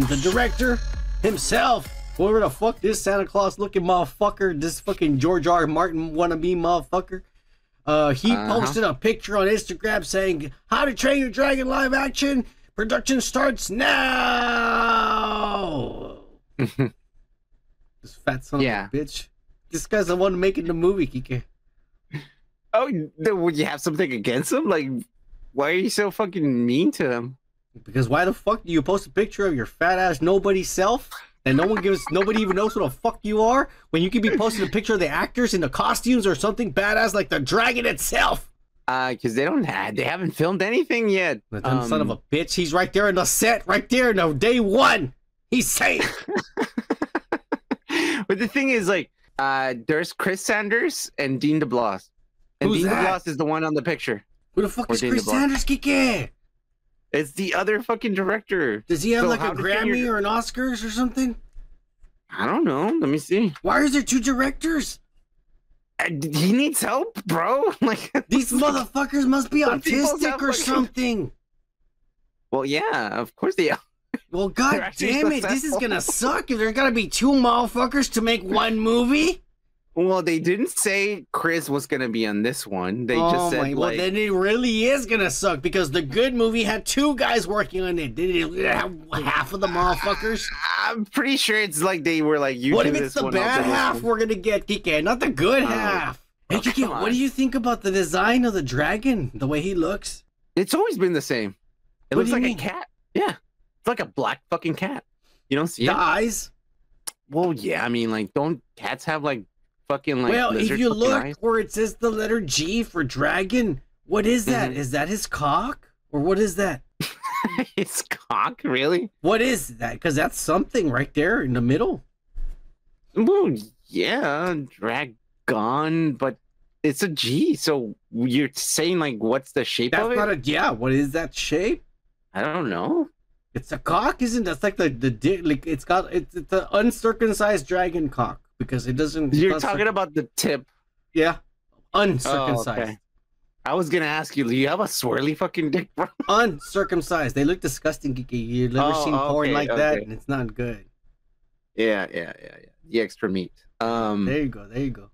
and the director himself, whoever the fuck this Santa Claus looking motherfucker, this fucking George R. R. Martin wannabe motherfucker, uh, he Uh-huh. posted a picture on Instagram saying, "How to Train Your Dragon live action production starts now." this fat son Yeah. of a bitch. This guy's the one making the movie, Kike. Oh, would you have something against him? Like, why are you so fucking mean to him? Because why the fuck do you post a picture of your fat ass nobody self and no one gives nobody even knows who the fuck you are when you could be posting a picture of the actors in the costumes or something badass like the dragon itself? Uh, because they don't have, they haven't filmed anything yet. Dumb son of Um, a bitch, he's right there in the set, right there, no day one. He's safe. but the thing is, like, uh, there's Chris Sanders and Dean DeBlois. And Who's Dean that? DeBlois is the one on the picture. Who the fuck Or is Dana Chris Block. Sanders, Kike? It's the other fucking director. Does he have So like a how to Train Grammy Your- or an Oscars or something? I don't know. Let me see. Why is there two directors? Uh, He needs help, bro. Like These motherfuckers must be autistic or something. Well, yeah, of course they are. Well, god damn it, this is gonna suck if there's gotta be two motherfuckers to make one movie. Well, they didn't say Chris was gonna be on this one. They oh just said my, well then it really is gonna suck because the good movie had two guys working on it. Did it have half of the motherfuckers? I'm pretty sure it's like they were like, you What if it's the bad half we're gonna get, Kike, not the good Oh. half? Oh, hey, Oh, Kike, what do you think about the design of the dragon? The way he looks? It's always been the same. It What looks like mean? a cat. Yeah, it's like a black fucking cat. You don't see The it? eyes? Well, yeah. I mean, like, don't cats have like fucking like? well, if you look eyes? where it says the letter G for dragon, what is that? Mhm. Is that his cock? Or what is that? it's cock, really? What is that? Because that's something right there in the middle. Well, yeah, dragon, but it's a G. So you're saying like, what's the shape That's of it? not a yeah. What is that shape? I don't know. It's a cock, isn't? That's like the the di- like it's got it's it's an uncircumcised dragon cock because it doesn't. You're talking circ- about the tip. yeah, uncircumcised. Oh, okay. I was gonna ask you, do you have a swirly fucking dick, bro? Uncircumcised. They look disgusting. Kiki. You've never Oh, seen porn okay, like that, and it's not good. Yeah, yeah, yeah, yeah. The extra meat. Um, There you go. There you go.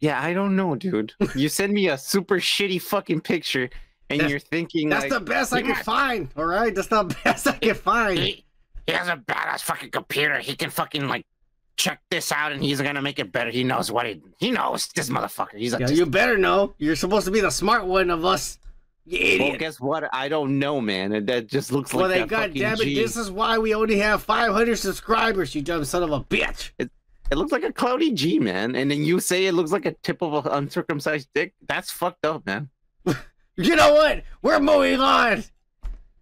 yeah, I don't know, dude. you send me a super shitty fucking picture, and That's- you're thinking That's like, the best I Yeah. can find. All right, that's the best I can find. He, he has a badass fucking computer. He can fucking like check this out and he's gonna make it better. He knows what he he knows. This motherfucker. He's like, Yeah, you better know. You're supposed to be the smart one of us. You well, idiot. guess what? I don't know, man. And that just looks Well, like that God damn it, G. this is why we only have 500 subscribers, you dumb son of a bitch. It looks like a cloudy G, man. And then you say it looks like a tip of an uncircumcised dick. That's fucked up, man. You know what? We're moving on.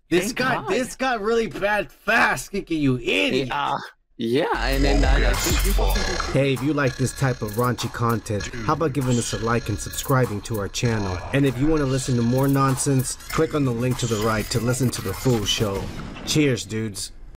This Thank got God. this got really bad fast, Kiki, you idiot. Uh, yeah, and then I think Hey, if you like this type of raunchy content, how about giving us a like and subscribing to our channel? And if you want to listen to more nonsense, click on the link to the right to listen to the full show. Cheers, dudes.